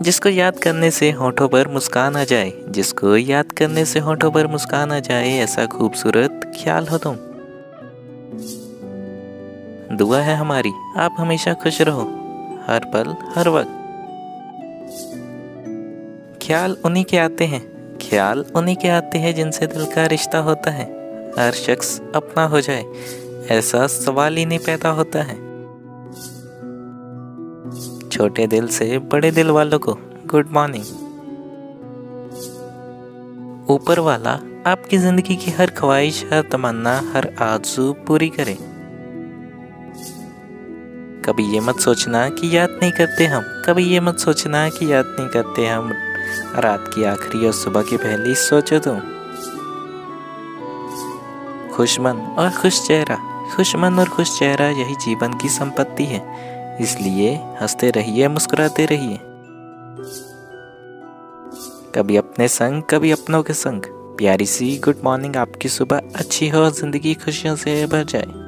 जिसको याद करने से होठों पर मुस्कान आ जाए, जिसको याद करने से होठों पर मुस्कान आ जाए, ऐसा खूबसूरत ख्याल हो तुम। दुआ है हमारी, आप हमेशा खुश रहो, हर पल, हर वक्त। ख्याल उन्हीं के आते हैं, ख्याल उन्हीं के आते हैं जिनसे दिल का रिश्ता होता है। हर शख्स अपना हो जाए, ऐसा सवाल ही नहीं पैदा होता है। छोटे दिल से बड़े दिल वालों को गुड मॉर्निंग ऊपर वाला आपकी ज़िंदगी की हर ख्वाहिश, हर तमन्ना, हर आरज़ू पूरी करे। कभी ये मत सोचना कि याद नहीं करते हम, कभी ये मत सोचना कि याद नहीं करते हम। रात की आखिरी और सुबह की पहली सोचो तुम। खुशमन और खुश चेहरा खुशमन और खुश चेहरा यही जीवन की संपत्ति है। इसलिए हँसते रहिए, मुस्कुराते रहिए। कभी अपने संग, कभी अपनों के संग। प्यारी सी गुड मॉर्निंग आपकी सुबह अच्छी हो, ज़िंदगी खुशियों से भर जाए।